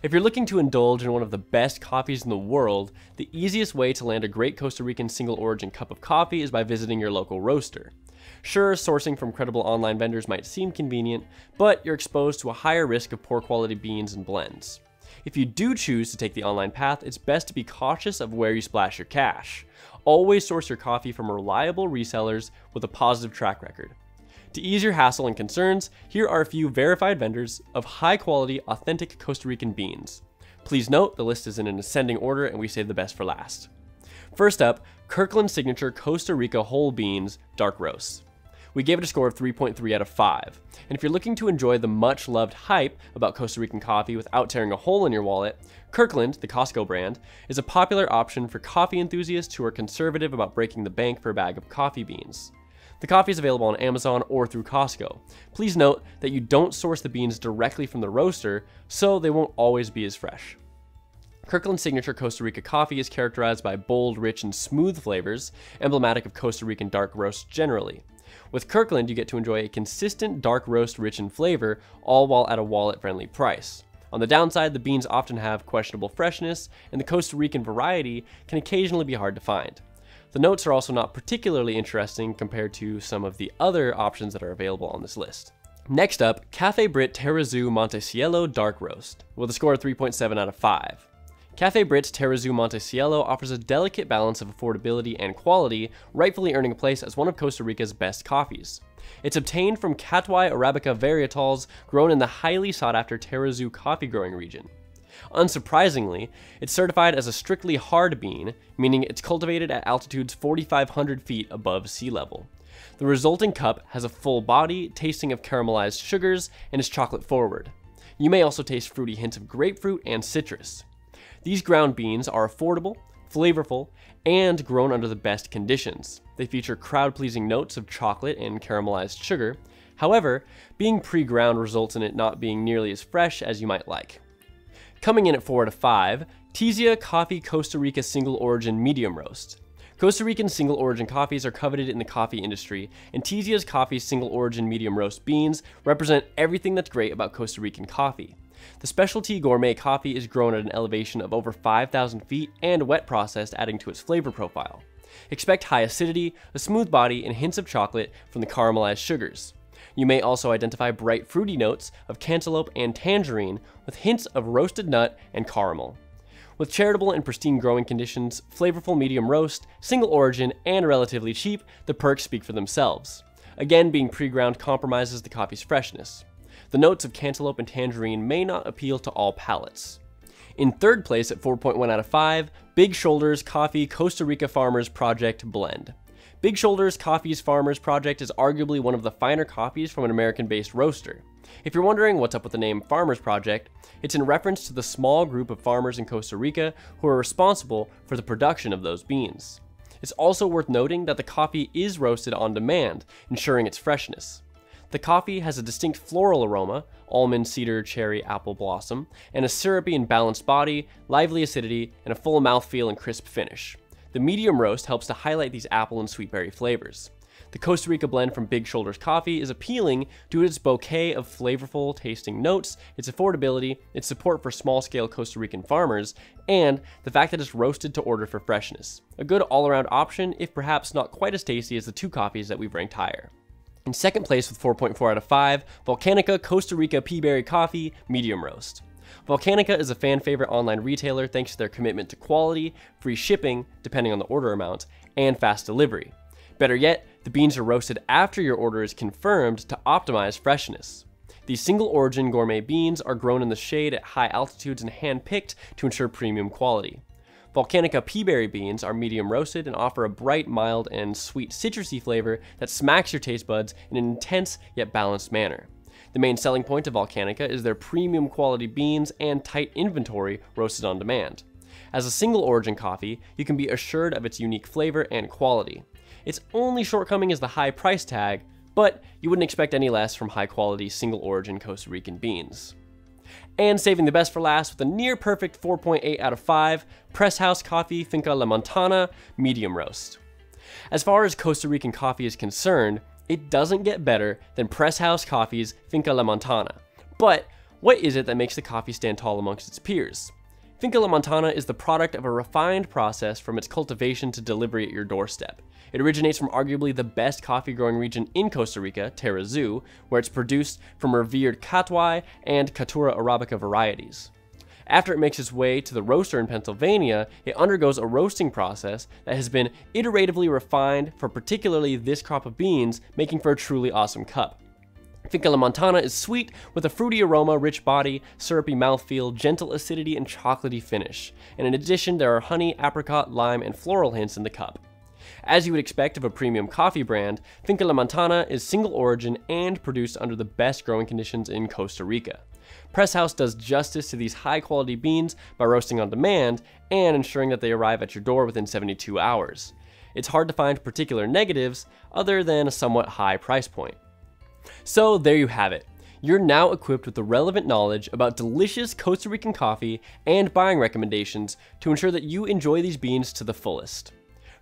If you're looking to indulge in one of the best coffees in the world, the easiest way to land a great Costa Rican single origin cup of coffee is by visiting your local roaster. Sure, sourcing from credible online vendors might seem convenient, but you're exposed to a higher risk of poor quality beans and blends. If you do choose to take the online path, it's best to be cautious of where you splash your cash. Always source your coffee from reliable resellers with a positive track record. To ease your hassle and concerns, here are a few verified vendors of high quality, authentic Costa Rican beans. Please note the list is in an ascending order and we save the best for last. First up, Kirkland Signature Costa Rica Whole Beans Dark Roast. We gave it a score of 3.3 out of 5. And if you're looking to enjoy the much loved hype about Costa Rican coffee without tearing a hole in your wallet, Kirkland, the Costco brand, is a popular option for coffee enthusiasts who are conservative about breaking the bank for a bag of coffee beans. The coffee is available on Amazon or through Costco. Please note that you don't source the beans directly from the roaster, so they won't always be as fresh. Kirkland Signature Costa Rica coffee is characterized by bold, rich, and smooth flavors, emblematic of Costa Rican dark roasts generally. With Kirkland, you get to enjoy a consistent dark roast rich in flavor, all while at a wallet friendly price. On the downside, the beans often have questionable freshness, and the Costa Rican variety can occasionally be hard to find. The notes are also not particularly interesting compared to some of the other options that are available on this list. Next up, Cafe Britt Tarrazú Montecielo Dark Roast, with a score of 3.7 out of 5. Cafe Britt's Tarrazú Montecielo offers a delicate balance of affordability and quality, rightfully earning a place as one of Costa Rica's best coffees. It's obtained from Catuai Arabica varietals grown in the highly sought after Tarrazú coffee growing region. Unsurprisingly, it's certified as a strictly hard bean, meaning it's cultivated at altitudes 4,500 feet above sea level. The resulting cup has a full body, tasting of caramelized sugars, and is chocolate forward. You may also taste fruity hints of grapefruit and citrus. These ground beans are affordable, flavorful, and grown under the best conditions. They feature crowd pleasing notes of chocolate and caramelized sugar. However, being pre ground results in it not being nearly as fresh as you might like. Coming in at 4 out of 5, Tizia Coffee Costa Rica Single Origin Medium Roast. Costa Rican single origin coffees are coveted in the coffee industry, and Tizia's Coffee single origin medium roast beans represent everything that's great about Costa Rican coffee. The specialty gourmet coffee is grown at an elevation of over 5,000 feet and wet processed, adding to its flavor profile. Expect high acidity, a smooth body, and hints of chocolate from the caramelized sugars. You may also identify bright fruity notes of cantaloupe and tangerine with hints of roasted nut and caramel. With charitable and pristine growing conditions, flavorful medium roast, single origin, and relatively cheap, the perks speak for themselves. Again, being pre-ground compromises the coffee's freshness. The notes of cantaloupe and tangerine may not appeal to all palates. In third place at 4.1 out of 5, Big Shoulders Coffee Costa Rica Farmers Project Blend. Big Shoulders Coffee's Farmers Project is arguably one of the finer coffees from an American based roaster. If you're wondering what's up with the name Farmers Project, it's in reference to the small group of farmers in Costa Rica who are responsible for the production of those beans. It's also worth noting that the coffee is roasted on demand, ensuring its freshness. The coffee has a distinct floral aroma, almond, cedar, cherry, apple blossom, and a syrupy and balanced body, lively acidity, and a full mouthfeel and crisp finish. The medium roast helps to highlight these apple and sweet berry flavors. The Costa Rica blend from Big Shoulders Coffee is appealing due to its bouquet of flavorful tasting notes, its affordability, its support for small scale Costa Rican farmers, and the fact that it's roasted to order for freshness. A good all around option, if perhaps not quite as tasty as the two coffees that we've ranked higher. In second place with 4.4 out of 5, Volcanica Costa Rica Peaberry Coffee Medium Roast. Volcanica is a fan favorite online retailer thanks to their commitment to quality, free shipping, depending on the order amount, and fast delivery. Better yet, the beans are roasted after your order is confirmed to optimize freshness. These single origin gourmet beans are grown in the shade at high altitudes and hand picked to ensure premium quality. Volcanica peaberry beans are medium roasted and offer a bright, mild, and sweet citrusy flavor that smacks your taste buds in an intense yet balanced manner. The main selling point of Volcanica is their premium quality beans and tight inventory roasted on demand. As a single origin coffee, you can be assured of its unique flavor and quality. Its only shortcoming is the high price tag, but you wouldn't expect any less from high quality single origin Costa Rican beans. And saving the best for last with a near perfect 4.8 out of 5, Press House Coffee Finca La Montana Medium Roast. As far as Costa Rican coffee is concerned, it doesn't get better than Press House Coffee's Finca La Montana. But What is it that makes the coffee stand tall amongst its peers? Finca La Montana is the product of a refined process from its cultivation to delivery at your doorstep. It originates from arguably the best coffee growing region in Costa Rica, Tarrazú, where it's produced from revered Catuai and Caturra Arabica varieties. After it makes its way to the roaster in Pennsylvania, it undergoes a roasting process that has been iteratively refined for particularly this crop of beans, making for a truly awesome cup. Finca La Montana is sweet with a fruity aroma, rich body, syrupy mouthfeel, gentle acidity, and chocolatey finish. And in addition, there are honey, apricot, lime, and floral hints in the cup. As you would expect of a premium coffee brand, Finca La Montana is single origin and produced under the best growing conditions in Costa Rica. Presshouse does justice to these high quality beans by roasting on demand and ensuring that they arrive at your door within 72 hours. It's hard to find particular negatives other than a somewhat high price point. So there you have it. You're now equipped with the relevant knowledge about delicious Costa Rican coffee and buying recommendations to ensure that you enjoy these beans to the fullest.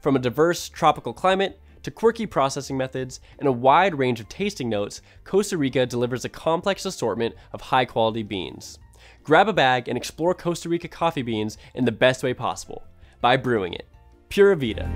From a diverse tropical climate to quirky processing methods and a wide range of tasting notes, Costa Rica delivers a complex assortment of high quality beans. Grab a bag and explore Costa Rica coffee beans in the best way possible by brewing it. Pura Vida.